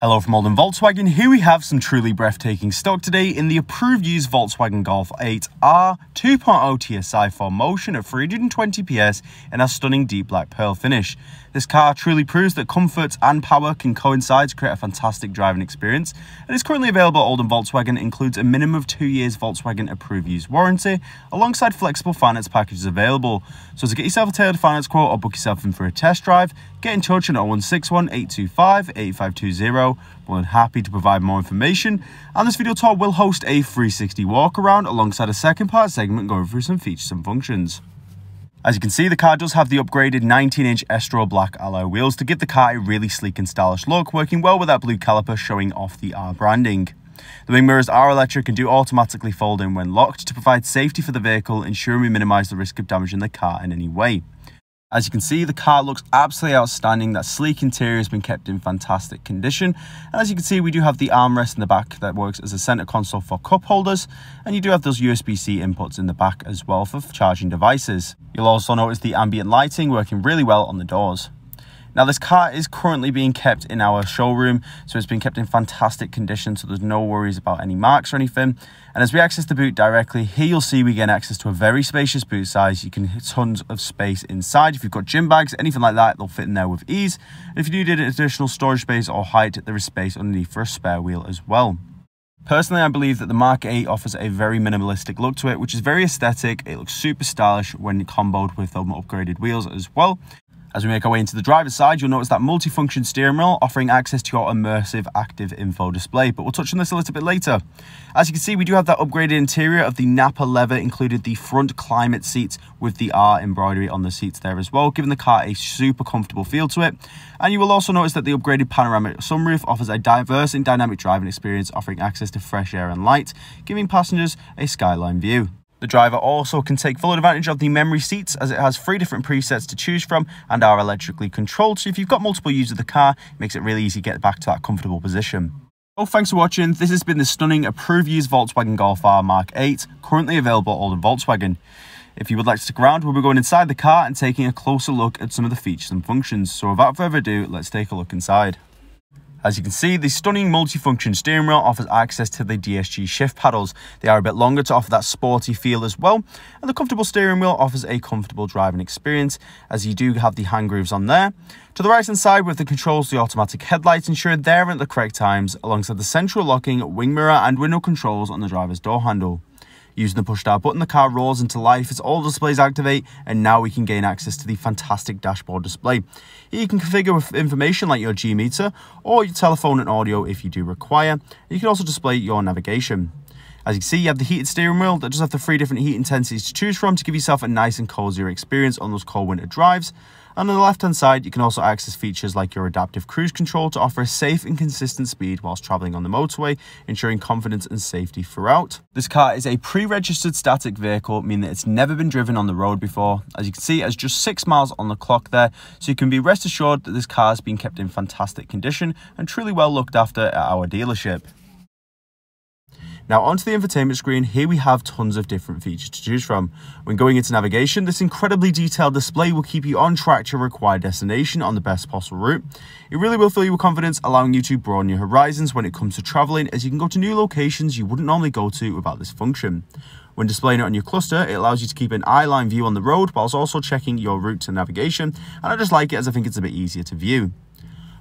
Hello from Oldham Volkswagen. Here we have some truly breathtaking stock today in the approved used Volkswagen Golf 8R 2.0 TSI 4Motion at 320 PS in a stunning deep black pearl finish. This car truly proves that comfort and power can coincide to create a fantastic driving experience and is currently available at Oldham Volkswagen includes a minimum of two years Volkswagen approved used warranty alongside flexible finance packages available. So to get yourself a tailored finance quote or book yourself in for a test drive, get in touch on 0161 825 8520. We're happy to provide more information and this video tour will host a 360 walk around alongside a second part segment going through some features and functions. As you can see, the car does have the upgraded 19-inch Estoril black alloy wheels to give the car a really sleek and stylish look, working well with that blue caliper showing off the R branding. The wing mirrors are electric and do automatically fold in when locked to provide safety for the vehicle, ensuring we minimise the risk of damaging the car in any way. As you can see, the car looks absolutely outstanding. That sleek interior has been kept in fantastic condition. And as you can see, we do have the armrest in the back that works as a center console for cup holders. And you do have those USB-C inputs in the back as well for charging devices. You'll also notice the ambient lighting working really well on the doors. Now this car is currently being kept in our showroom, so it's been kept in fantastic condition, so there's no worries about any marks or anything. And as we access the boot directly, here you'll see we get access to a very spacious boot size. You can tons of space inside. If you've got gym bags, anything like that, they'll fit in there with ease. And if you do need additional storage space or height, there is space underneath for a spare wheel as well. Personally, I believe that the Mark 8 offers a very minimalistic look to it, which is very aesthetic. It looks super stylish when comboed with the upgraded wheels as well. As we make our way into the driver's side, you'll notice that multifunction steering wheel offering access to your immersive active info display, but we'll touch on this a little bit later. As you can see, we do have that upgraded interior of the Nappa leather, included the front climate seats with the R embroidery on the seats there as well, giving the car a super comfortable feel to it. And you will also notice that the upgraded panoramic sunroof offers a diverse and dynamic driving experience, offering access to fresh air and light, giving passengers a skyline view. The driver also can take full advantage of the memory seats as it has three different presets to choose from and are electrically controlled. So if you've got multiple users of the car, it makes it really easy to get back to that comfortable position. Well, thanks for watching. This has been the stunning approved used Volkswagen Golf R Mark 8, currently available at Oldham Volkswagen. If you would like to stick around, we'll be going inside the car and taking a closer look at some of the features and functions. So without further ado, let's take a look inside. As you can see, the stunning multifunction steering wheel offers access to the DSG shift paddles. They are a bit longer to offer that sporty feel as well. And the comfortable steering wheel offers a comfortable driving experience as you do have the hand grooves on there. To the right hand side with the controls, the automatic headlights ensure they're at the correct times alongside the central locking wing mirror and window controls on the driver's door handle. Using the push start button, the car rolls into life as all displays activate, and now we can gain access to the fantastic dashboard display. Here you can configure with information like your G meter or your telephone and audio if you do require. You can also display your navigation. As you can see, you have the heated steering wheel that does have the three different heat intensities to choose from to give yourself a nice and cozier experience on those cold winter drives. And on the left hand side, you can also access features like your adaptive cruise control to offer a safe and consistent speed whilst traveling on the motorway, ensuring confidence and safety throughout. This car is a pre-registered static vehicle, meaning that it's never been driven on the road before. As you can see, it has just six miles on the clock there, so you can be rest assured that this car has been kept in fantastic condition and truly well looked after at our dealership. Now onto the infotainment screen, here we have tons of different features to choose from. When going into navigation, this incredibly detailed display will keep you on track to your required destination on the best possible route. It really will fill you with confidence, allowing you to broaden your horizons when it comes to traveling as you can go to new locations you wouldn't normally go to without this function. When displaying it on your cluster, it allows you to keep an eye-line view on the road whilst also checking your route and navigation, and I just like it as I think it's a bit easier to view.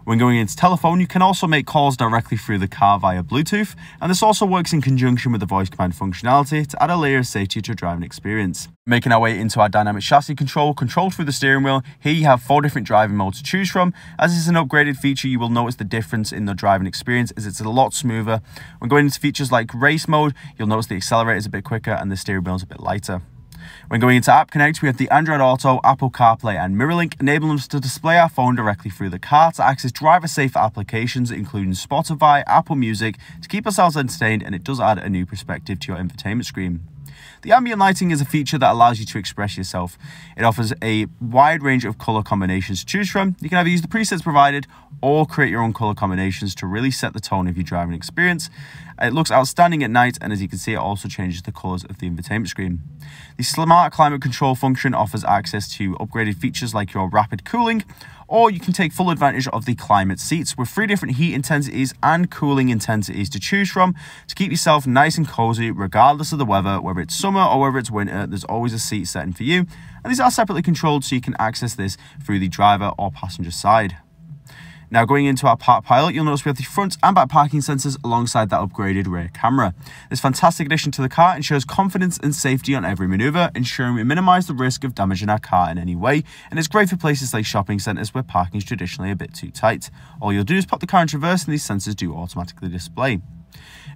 When going into telephone, you can also make calls directly through the car via Bluetooth, and this also works in conjunction with the voice command functionality to add a layer of safety to your driving experience. Making our way into our dynamic chassis control, controlled through the steering wheel, here you have four different driving modes to choose from. As this is an upgraded feature, you will notice the difference in the driving experience as it's a lot smoother. When going into features like race mode, you'll notice the accelerator is a bit quicker and the steering wheel is a bit lighter. When going into App Connect, we have the Android Auto, Apple CarPlay and MirrorLink, enabling us to display our phone directly through the car to access driver-safe applications including Spotify, Apple Music, to keep ourselves entertained and it does add a new perspective to your infotainment screen. The ambient lighting is a feature that allows you to express yourself. It offers a wide range of color combinations to choose from. You can either use the presets provided or create your own color combinations to really set the tone of your driving experience. It looks outstanding at night, and as you can see, it also changes the colors of the infotainment screen. The smart climate control function offers access to upgraded features like your rapid cooling, or you can take full advantage of the climate seats with three different heat intensities and cooling intensities to choose from to keep yourself nice and cozy regardless of the weather, whether it's summer or whether it's winter, there's always a seat setting for you. And these are separately controlled so you can access this through the driver or passenger side. Now going into our Park Pilot, you'll notice we have the front and back parking sensors alongside that upgraded rear camera. This fantastic addition to the car ensures confidence and safety on every manoeuvre, ensuring we minimise the risk of damaging our car in any way, and it's great for places like shopping centres where parking is traditionally a bit too tight. All you'll do is pop the car in reverse and these sensors do automatically display.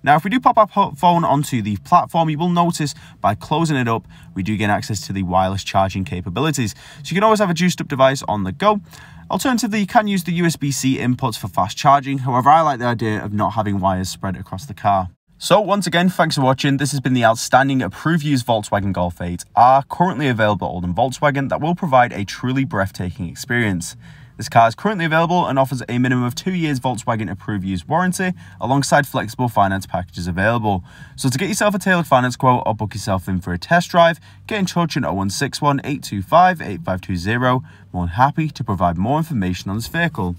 Now, if we do pop our phone onto the platform, you will notice by closing it up, we do gain access to the wireless charging capabilities. So you can always have a juiced up device on the go. Alternatively, you can use the USB-C inputs for fast charging. However, I like the idea of not having wires spread across the car. So once again, thanks for watching. This has been the outstanding approved used Volkswagen Golf 8R, currently available at Oldham Volkswagen, that will provide a truly breathtaking experience. This car is currently available and offers a minimum of two years Volkswagen approved use warranty alongside flexible finance packages available. So to get yourself a tailored finance quote or book yourself in for a test drive, get in touch on 0161 825 8520. More than happy to provide more information on this vehicle.